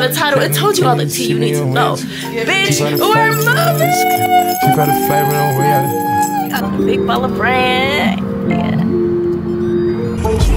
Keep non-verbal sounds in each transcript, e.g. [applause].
The title, it told you all the tea you need to know. Bitch, we're moving! She got a flavor out Big of brand. Yeah.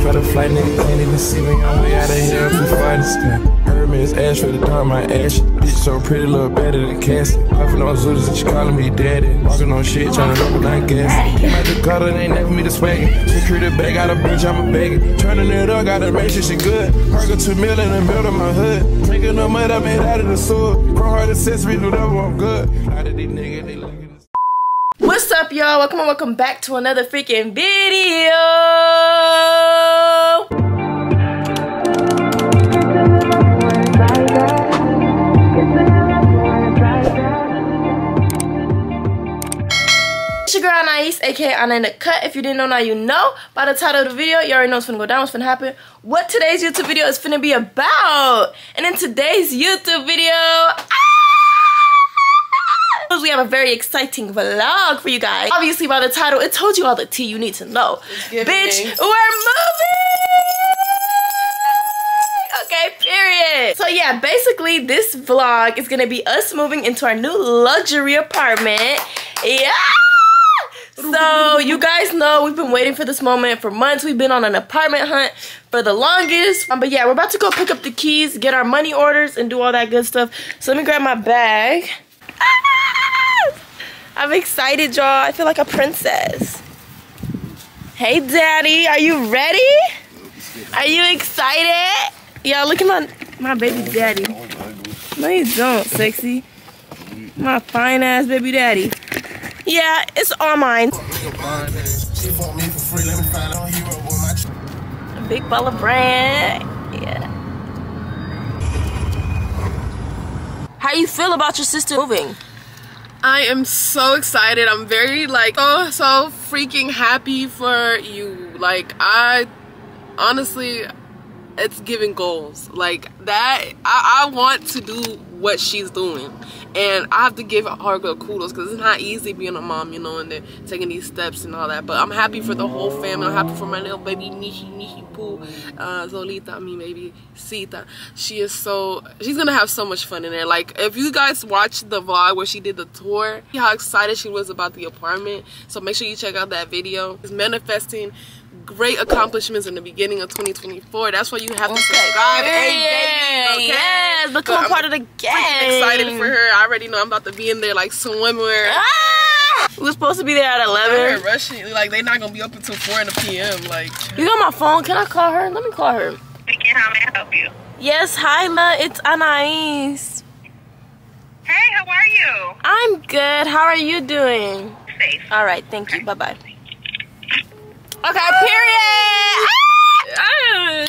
Got a flight, nigga can't even see me. I'm way out of here if we fight sky. Hermes, ash for the dawn, my ash. Bitch so pretty, look better than Cassie. Puffin' on Zooters and she calling me daddy. Walking on shit, trying to up like gas. Came out the gutter, they never me the swaggy. Security bag, got a bitch, I'm a baggy. Turning it up, gotta make sure she good. Park two mil in the middle of my hood. Drinking no mud, I made out of the sewer. Chrome heart accessory, do whatever I'm good. A lot of these niggas, they. What's up, y'all? Welcome and welcome back to another freaking video. Your girl Anaiss, aka Anna in the Cut. If you didn't know, now you know. By the title of the video, you already know what's finna go down, what's finna happen, what today's YouTube video is finna be about. And in today's YouTube video, ah! We have a very exciting vlog for you guys. Obviously, by the title, it told you all the tea you need to know. Bitch, we're moving! Okay, period. So yeah, basically, this vlog is gonna be us moving into our new luxury apartment. Yeah! So you guys know we've been waiting for this moment for months. We've been on an apartment hunt for the longest. Um, but yeah, we're about to go pick up the keys, get our money orders, and do all that good stuff. So let me grab my bag. I'm excited, y'all. I feel like a princess. Hey, daddy. Are you ready? Are you excited? Yeah, look at my, my baby daddy. No, you don't, sexy. My fine ass baby daddy. Yeah, it's all mine. A big ball of brand. Yeah. How you feel about your sister moving? I am so excited. I'm very like oh so freaking happy for you. Like I honestly it's giving goals. Like that I, I want to do what she's doing. And I have to give her kudos because it's not easy being a mom, you know, and then taking these steps and all that. But I'm happy for the whole family. I'm happy for my little baby Nishi Nishi Poo, uh, Zolita, I mean baby Sita. She is so she's gonna have so much fun in there. Like if you guys watched the vlog where she did the tour, how excited she was about the apartment. So make sure you check out that video. It's manifesting great accomplishments in the beginning of 2024. That's why you have to subscribe. period. Hey, baby, okay? Yes, become But a part of the I'm excited for her. I already know I'm about to be in there like swimwear. Ah! We were supposed to be there at They're 11. rushing. Like they're not gonna be up until four in the PM. Like You got my phone? Can I call her? Let me call her. Speaking, how may I help you? Yes, hi, Ma. It's Anaiss. Hey, how are you? I'm good. How are you doing? Safe. All right, thank you. Bye bye. Okay, period. Ah!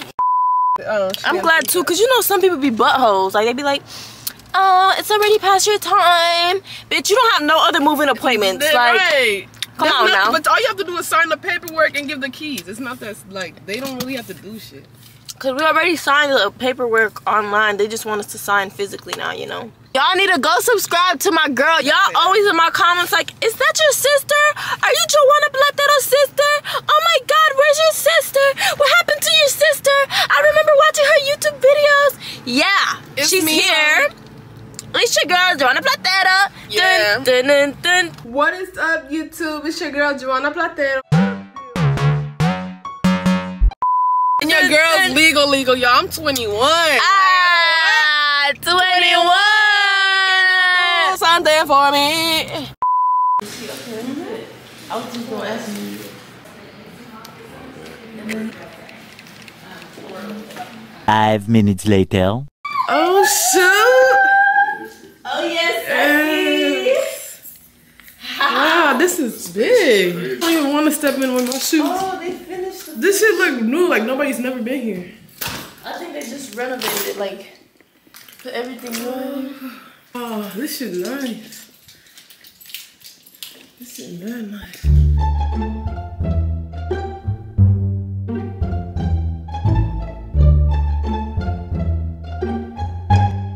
oh, I'm glad too, cause you know some people be buttholes. Like they be like, "Oh, it's already past your time, bitch. You don't have no other moving appointments." Like, right. come There's on now. But all you have to do is sign the paperwork and give the keys. It's not that like they don't really have to do shit. cause we already signed the paperwork online. They just want us to sign physically now. You know. Y'all need to go subscribe to my girl. Y'all always in my comments like, "Is that your sister? Are you Joanna Platero's sister? Oh my God, where's your sister? What happened to your sister? I remember watching her YouTube videos. Yeah, It's she's me, here." It's your girl, Joanna Platero. Yeah. Dun, dun, dun, dun. What is up, YouTube? It's your girl Joanna Platero. And your girl's legal, legal, y'all. I'm 21. Ah, 21. Something for me. I was just gonna ask you. Five minutes later. Oh shoot! Oh yes, Wow, this is big. I don't even want to step in with my shoes. Oh, they finished. The, This shit look new, like nobody's never been here. I think they just renovated it, like put everything new. Oh, this shit nice. This shit very nice.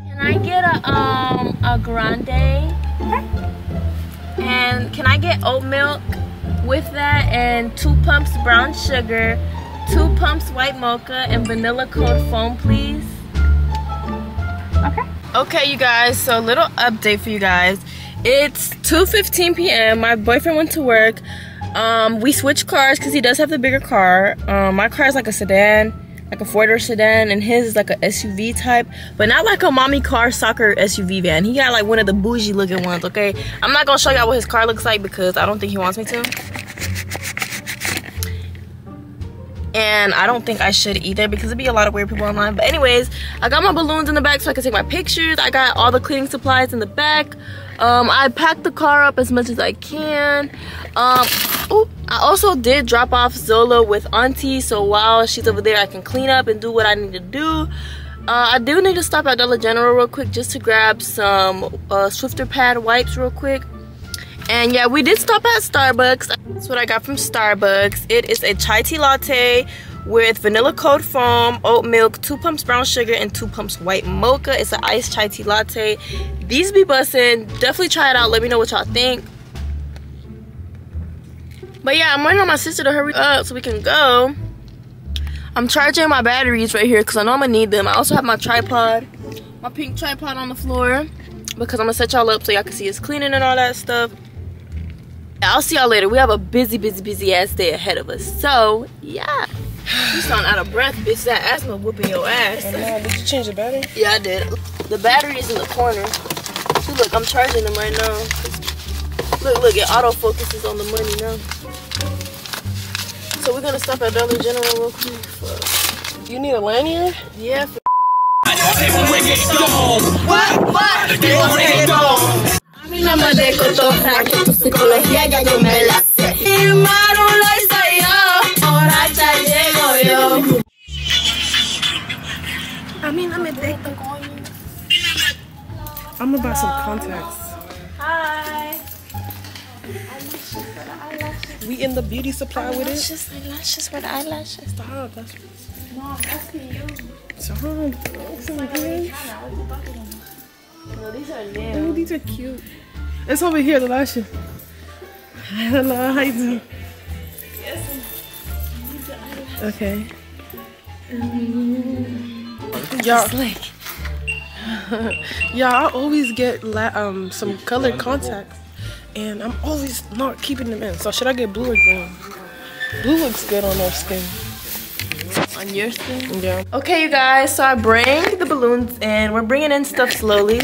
Can I get a um a grande? And can I get oat milk with that and two pumps brown sugar, two pumps white mocha and vanilla cold foam, please? Okay. Okay, you guys, so little update for you guys. It's 2.15 p.m. My boyfriend went to work. Um, we switched cars because he does have the bigger car. Um, my car is like a sedan, like a four-door sedan, and his is like a SUV type, but not like a mommy car soccer SUV van. He got like one of the bougie looking ones, okay? I'm not gonna show y'all what his car looks like because I don't think he wants me to. and I don't think I should either because it'd be a lot of weird people online. But anyways, I got my balloons in the back so I can take my pictures. I got all the cleaning supplies in the back. Um, I packed the car up as much as I can. Um, ooh, I also did drop off Zola with Auntie, so while she's over there, I can clean up and do what I need to do. Uh, I do need to stop at Dollar General real quick just to grab some uh, Swiffer pad wipes real quick. And yeah, we did stop at Starbucks. That's what I got from Starbucks. It is a chai tea latte with vanilla cold foam, oat milk, two pumps brown sugar, and two pumps white mocha. It's an iced chai tea latte. These be bussin'. Definitely try it out. Let me know what y'all think. But yeah, I'm waiting on my sister to hurry up so we can go. I'm charging my batteries right here because I know I'm gonna need them. I also have my tripod, my pink tripod on the floor because I'm gonna set y'all up so y'all can see us cleaning and all that stuff. I'll see y'all later. We have a busy, busy, busy ass day ahead of us. So, yeah. [sighs] You sound out of breath, bitch. That asthma whooping your ass. did you change the battery? Yeah, I did. The battery is in the corner. See, look, I'm charging them right now. Look, look, it autofocuses on the money now. So we're gonna stop at Dollar General real quick. Fuck. You need a lanyard? Yeah. For A mí no me de cotorra que tu psicología ya yo me la sé. Y Marula soy yo, borracha llego yo. I mean, I'm addicted. I'm gonna buy some contacts. Hi. We in the beauty supply with it. Eyelashes, eyelashes for the eyelashes. Stop. That's No, I'm asking you. stop. That's so good. No, these are new. Oh, these are cute. It's over here, the lashes. Hello, how you doing? Okay. Y'all, [laughs] Like, yeah, I always get la- um some colored contacts, and I'm always not keeping them in. So should I get blue or green? Blue looks good on our skin. on your skin. Yeah. Okay, you guys, so I bring the balloons in. We're bringing in stuff slowly.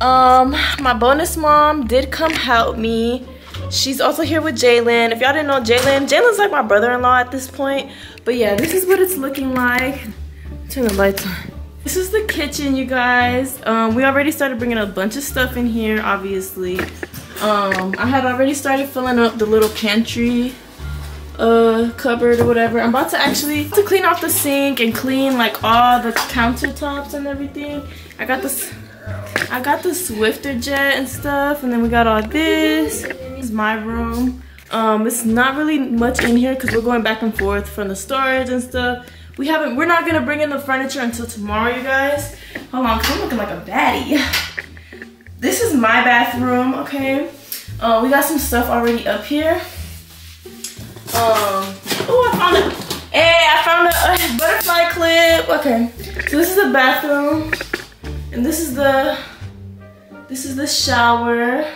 Um, my bonus mom did come help me. She's also here with Jalen. If y'all didn't know Jalen, Jalen's like my brother-in-law at this point. But yeah, this is what it's looking like. Turn the lights on. This is the kitchen, you guys. Um, we already started bringing a bunch of stuff in here, obviously. Um, I had already started filling up the little pantry uh cupboard or whatever. I'm about to actually to clean off the sink and clean like all the countertops and everything. I got this I got the Swiffer jet and stuff and then we got all this. This is my room. Um it's not really much in here because we're going back and forth from the storage and stuff. We haven't we're not gonna bring in the furniture until tomorrow you guys. Hold on, I'm looking like a baddie. This is my bathroom, okay? Uh, we got some stuff already up here. Um, oh, I found it. Hey, I found a, a butterfly clip. Okay, so this is the bathroom, and this is the, this is the shower.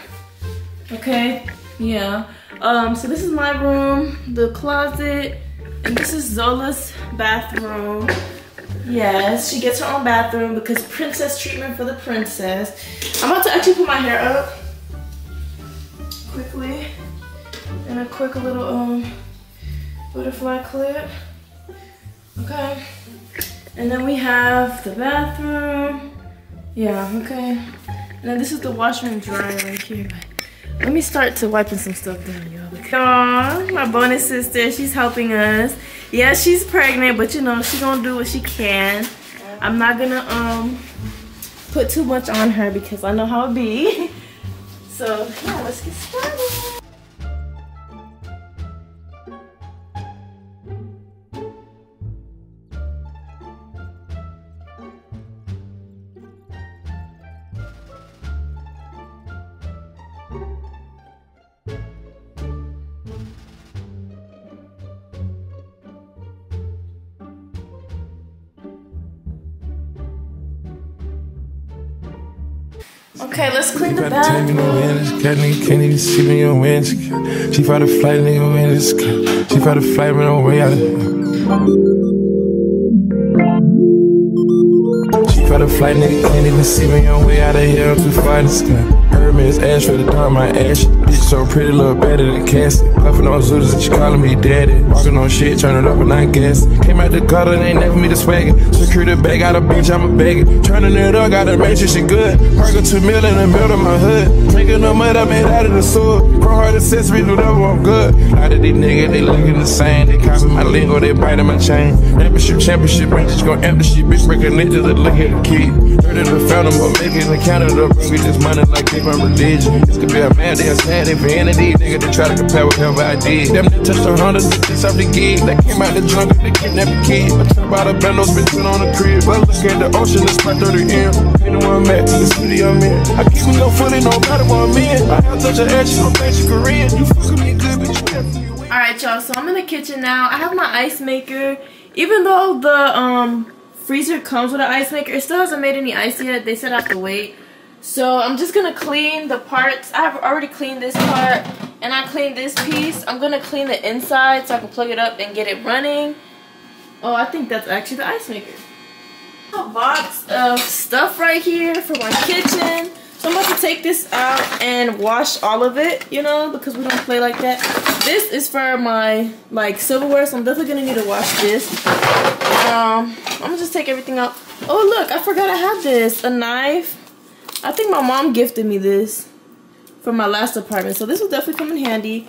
Okay, yeah. Um, so this is my room, the closet, and this is Zola's bathroom. Yes, she gets her own bathroom because princess treatment for the princess. I'm about to actually put my hair up quickly and a quick little um butterfly clip. Okay. And then we have the bathroom. Yeah, okay. And then this is the washer and dryer right here. Let me start to wiping some stuff down, y'all. Aw, my bonus sister, she's helping us. Yeah, she's pregnant, but you know, she gonna do what she can. I'm not gonna um put too much on her because I know how it be. [laughs] So yeah, let's get started. Okay, let's clean the About to take me no bathroom. win. Cat can't even see me on win. She fight a flight, nigga this. She fight a flight, man, on way out of. She fight a flight, nigga can't even see me on way out of here. I'm too far in the sky. Hermes, ash for the dark, my ash. Bitch so pretty, look better than Cassie. Puffin' on Zooters and she calling me daddy. Walking on shit, turn it up and I gas. Came out the gutter, they ain't never me the swagger. Secure the bag, got a bitch, I'm a bagger. Turning it up, gotta make sure she good. Park a two mil in the middle of my hood. Drinking the mud I made out of the sewer. Chrome heart accessories, whatever, I'm good. A lot of these niggas, they lookin' the same. They copy my lingo, they biting my chain. Championship, championship, ain't just gon' empty shit. Bitch, breaking niggas, that look at the key. Of the fountain, but making the Canada. Bring me this money like they my religion. This could be a man, they a sad, they vanity. Nigga, they try to compare whatever I did. Them that touched a hundred, this off the gig. That came out the jungle, they kidnapped the kid. I turn by the bendos, been put on the crib. But look at the ocean, it's my 30 M. Ain't no one met, the city I'm in. I keep me no footing, no matter what I'm in. I have touch an edge, you don't think you. You fucking me good, you can't you. Alright, y'all, so I'm in the kitchen now. I have my ice maker. Even though the um freezer comes with an ice maker, it still hasn't made any ice yet. They said I have to wait. So I'm just gonna clean the parts. I have already cleaned this part and I cleaned this piece. I'm gonna clean the inside so I can plug it up and get it running. Oh, I think that's actually the ice maker. A box of stuff right here for my kitchen. So I'm about to take this out and wash all of it, you know, because we don't play like that. This is for my like silverware, so I'm definitely gonna need to wash this. Um, I'm gonna just take everything out. Oh look, I forgot I have this. A knife. I think my mom gifted me this from my last apartment, so this will definitely come in handy.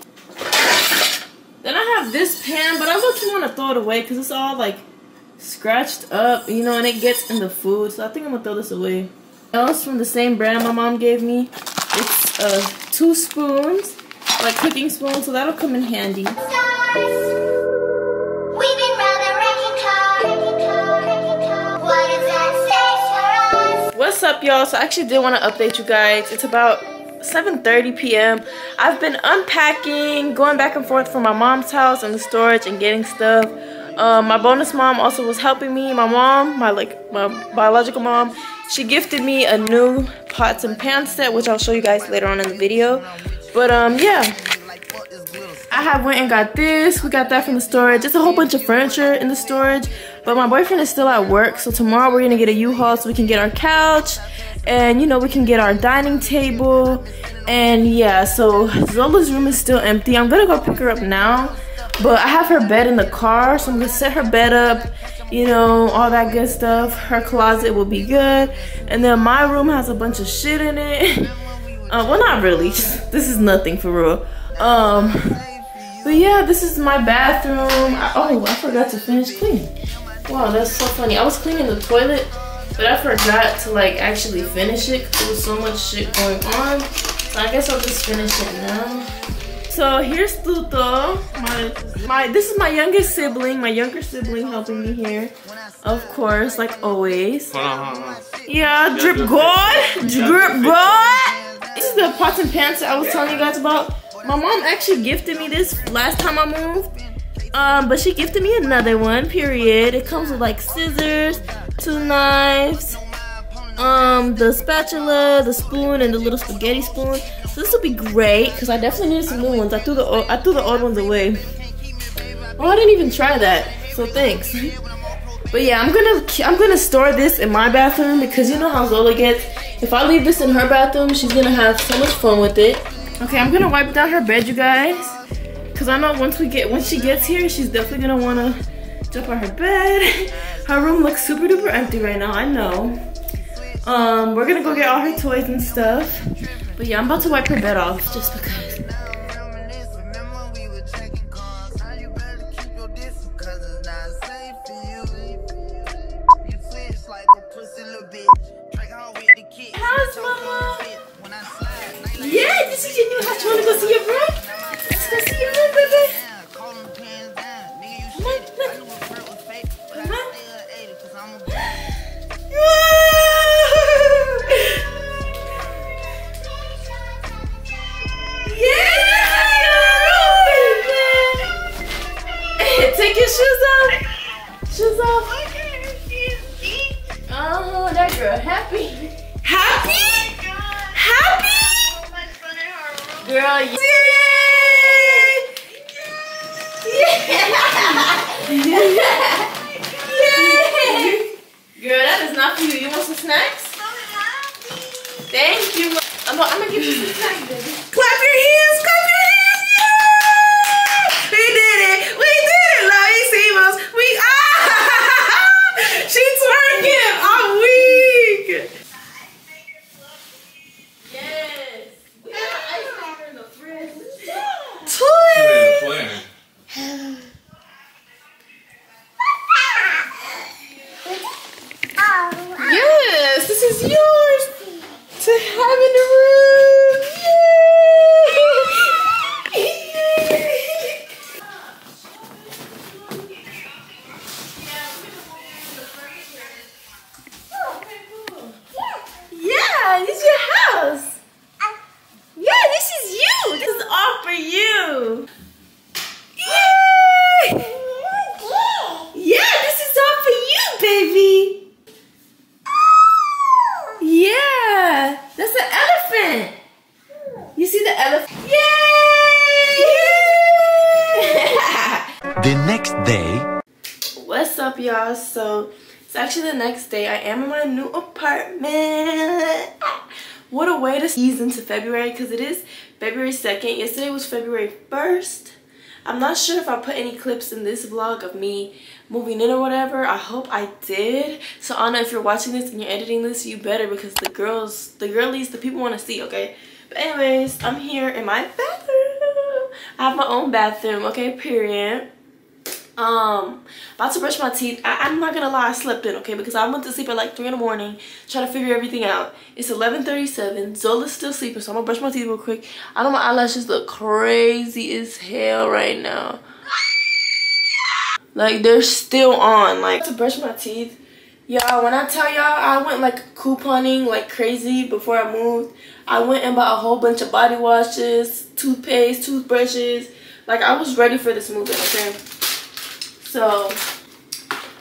Then I have this pan, but I look want to throw it away because it's all like scratched up, you know, and it gets in the food. So I think I'm gonna throw this away. Else from the same brand my mom gave me. It's uh, two spoons, like cooking spoons, so that'll come in handy. What's up, y'all? So I actually did want to update you guys. It's about 7.30 p.m. I've been unpacking, going back and forth from my mom's house and the storage and getting stuff. Um, my bonus mom also was helping me. My mom, my like my biological mom, she gifted me a new pots and pans set, which I'll show you guys later on in the video. But um, yeah. I have went and got this. We got that from the storage. Just a whole bunch of furniture in the storage. But my boyfriend is still at work. So tomorrow we're to get a U-Haul so we can get our couch. And, you know, we can get our dining table. And, yeah, so Zola's room is still empty. I'm to go pick her up now. But I have her bed in the car. So I'm to set her bed up. You know, all that good stuff. Her closet will be good. And then my room has a bunch of shit in it. [laughs] Uh, well, not really. [laughs] This is nothing for real. Um, but yeah, this is my bathroom. I, oh, I forgot to finish cleaning. Wow, that's so funny. I was cleaning the toilet, but I forgot to like actually finish it because there was so much shit going on. So I guess I'll just finish it now. So here's Tuto. My my this is my youngest sibling, my younger sibling helping me here. Of course, like always. Hold on, hold on. Yeah, drip god, drip god. This is the pots and pans that I was telling you guys about. My mom actually gifted me this last time I moved. Um, but she gifted me another one, period. It comes with like scissors, two knives, um, the spatula, the spoon, and the little spaghetti spoon. So this will be great because I definitely need some new ones. I threw the o- I threw the old ones away. Oh, I didn't even try that. So thanks. [laughs] But yeah, I'm gonna I'm gonna store this in my bathroom because you know how Zola gets. If I leave this in her bathroom, she's gonna have so much fun with it. Okay, I'm gonna wipe down her bed, you guys, because I know once we get once she gets here, she's definitely gonna wanna jump on her bed. [laughs] Her room looks super duper empty right now. I know. Um, we're gonna go get all her toys and stuff. But yeah, I'm about to wipe her bed off just because. How's mama? Yeah, this is your new house. You wanna go see your room? February because it is February 2nd. Yesterday was February 1st. I'm not sure if I put any clips in this vlog of me moving in or whatever. I hope I did. So Anna, if you're watching this and you're editing this, you better because the girls, the girlies, the people want to see, okay? But anyways, I'm here in my bathroom. I have my own bathroom, okay, period um about to brush my teeth. I, i'm not gonna lie i slept in okay? Because i went to sleep at like three in the morning trying to figure everything out. It's 11:37. zola's still sleeping so i'm gonna brush my teeth real quick. I don't know my eyelashes look crazy as hell right now. Like they're still on like to brush my teeth. Y'all when i tell y'all i went like couponing like crazy before i moved. I went and bought a whole bunch of body washes toothpaste toothbrushes. Like i was ready for this moving okay so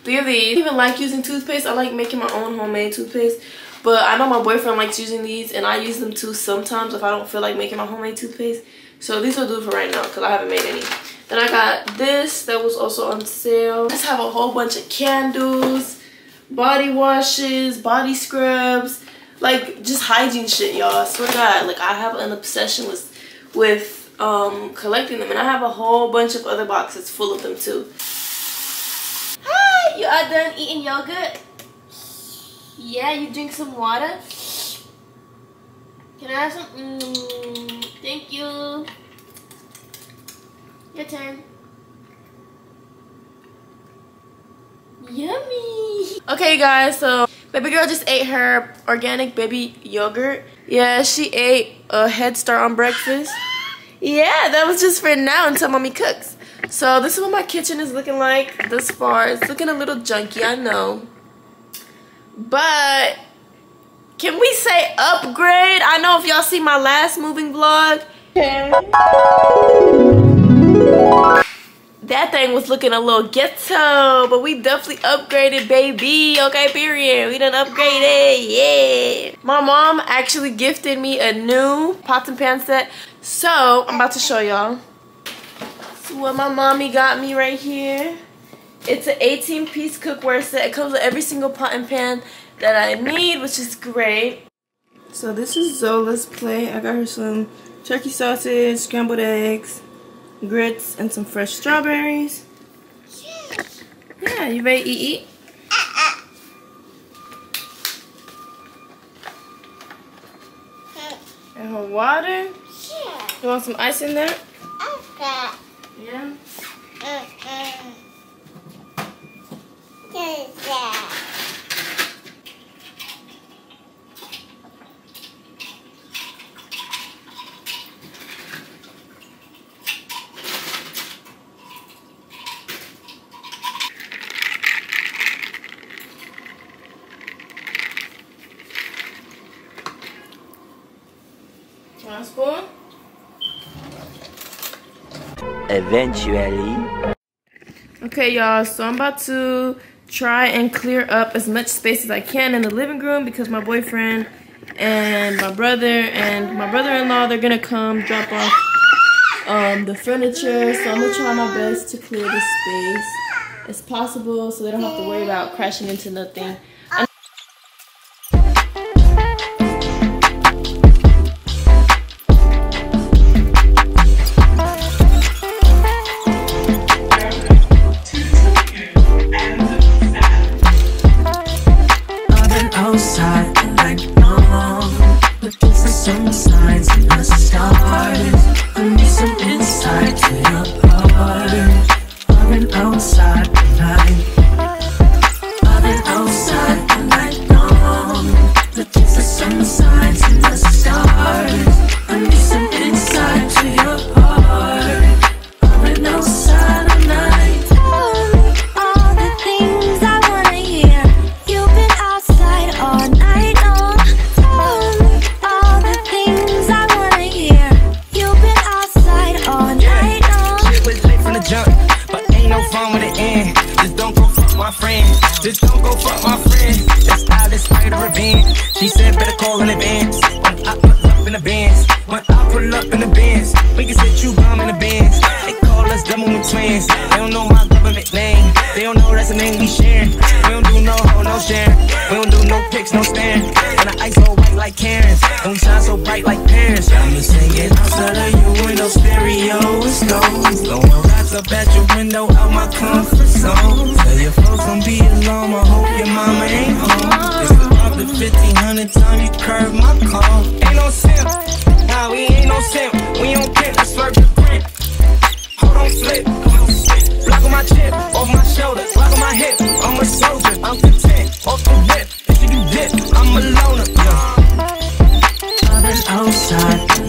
three of these. I even like using toothpaste. I like making my own homemade toothpaste. But I know my boyfriend likes using these and I use them too sometimes if I don't feel like making my homemade toothpaste. So these will do for right now because I haven't made any. Then I got this that was also on sale. I just have a whole bunch of candles, body washes, body scrubs, like just hygiene shit, y'all. I swear to God, like I have an obsession with with um collecting them and I have a whole bunch of other boxes full of them too. You are done eating yogurt? Yeah, you drink some water? Can I have some? Mm, thank you. Your turn. Yummy. Okay, guys, so baby girl just ate her organic baby yogurt. Yeah, she ate a Head Start on breakfast. [laughs] Yeah, that was just for now until mommy cooks. So this is what my kitchen is looking like this far. It's looking a little junky, I know. But can we say upgrade? I know if y'all see my last moving vlog. That thing was looking a little ghetto, but we definitely upgraded, baby. Okay, period. We done upgraded, yeah. My mom actually gifted me a new pots and pan set. So, I'm about to show y'all. This what my mommy got me right here. It's an 18 piece cookware set. It comes with every single pot and pan that I need, which is great. So this is Zola's plate. I got her some turkey sausage, scrambled eggs, grits, and some fresh strawberries. Yeah, you ready to eat? eat? And her water. You want some ice in there? Yeah. Want a eventually. Okay, y'all, so I'm about to try and clear up as much space as I can in the living room because my boyfriend and my brother and my brother-in-law, they're going to come drop off um, the furniture. So I'm going to try my best to clear the space as possible so they don't have to worry about crashing into nothing. Fifteen hundred times you curve my car. Ain't no simp. Nah, we ain't no simp. We don't pimp, let's swerve the print. Hold on, flip. Block on my chip, off my shoulder, block on my hip. I'm a soldier, I'm content. Off the rip, if you dip, I'm a loner. I've been outside.